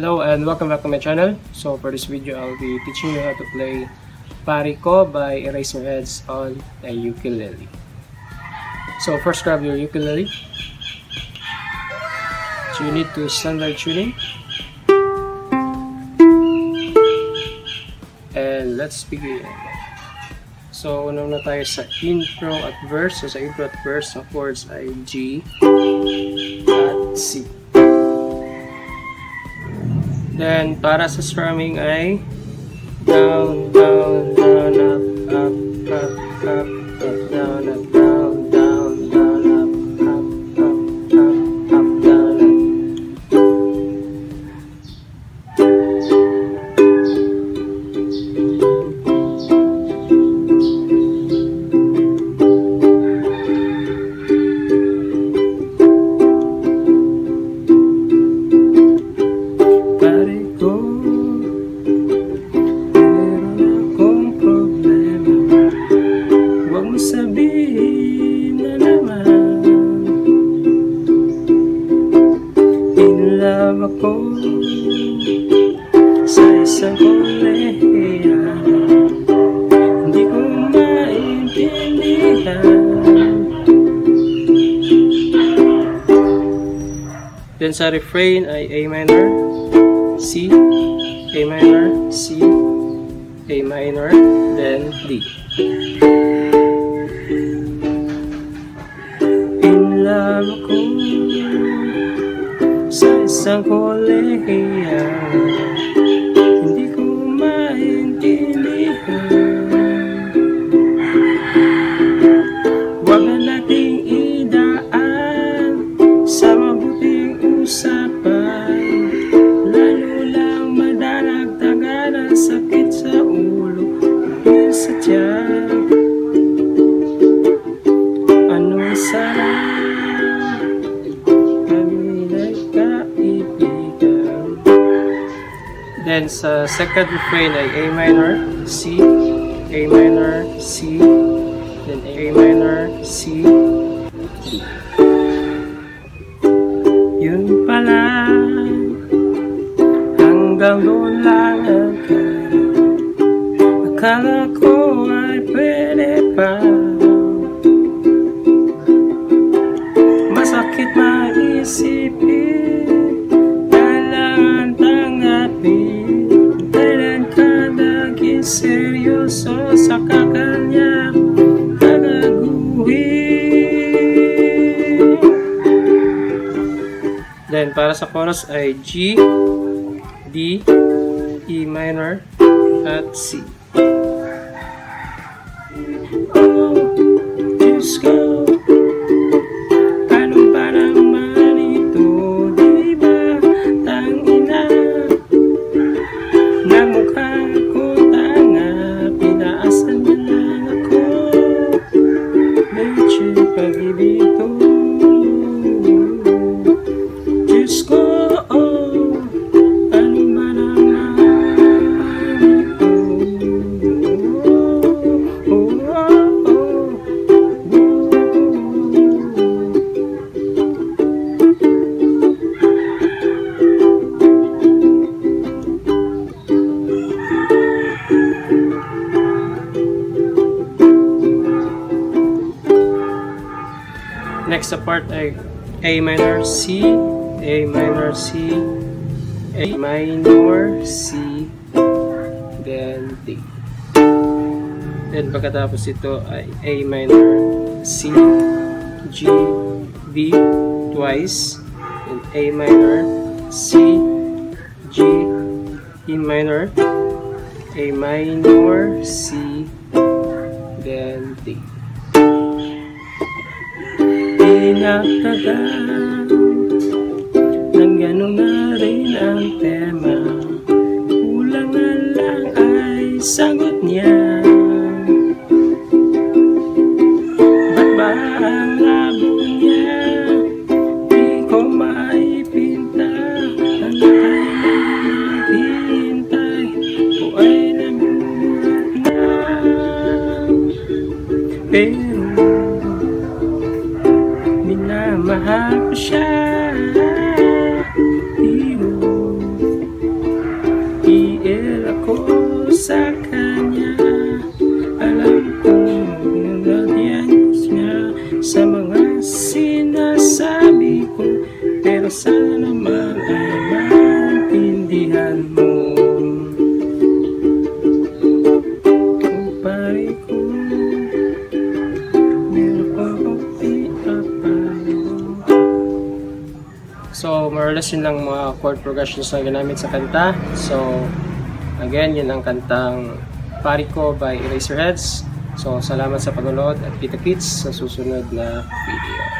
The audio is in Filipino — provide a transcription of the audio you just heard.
Hello and welcome back to my channel. So for this video, I'll be teaching you how to play Pariko by Eraserheads on a ukulele. So first grab your ukulele. So you need to standard tuning. And let's begin. So una na tayo sa intro at verse. So sa intro at verse, ang chords ay G at C. Then, para sa strumming ay down, down, down, up, up, up, up, up, down, up, love ako. Sa isang kolehiya Hindi ko maintindihan. Then sa refrain ay A minor, C, A minor, C, A minor, then D. In love ako sa isang kolehiya. Hindi ko maintindihan. Huwag na nating idaan sa mabuting usapan. Lalo lang madaragdagan ang sakit sa ulo Yung sa tiyan Then sa second refrain ay A minor, C, A minor, C, then A minor, C, D. Yun pala, hanggang doon lang agad. Akala ko ay pwede pa. Then, para sa chorus ay G, D, E minor, at C. sa part ay A minor, C, A minor, C, A minor, C, then D. Then pagkatapos ito ay A minor, C, G, D twice, then A minor, C, G, E minor, A minor, C, Presidente. Pinagtagal Nang gano'n na rin ang tema Kulang na lang ay sagot niya Ba't ba ang labo niya Di ko maipinta Ang nakahintay Ko ay namulat na Pero siya. Pero Iil ako sa kanya. Alam kong nagadian ko siya. Sa mga sinasabi ko Pero sana So, more or less yun lang mga chord progressions na ginamit sa kanta. So, again, yun ang kantang Pari Ko by Eraserheads. So, salamat sa panonood at kita-kits sa susunod na video.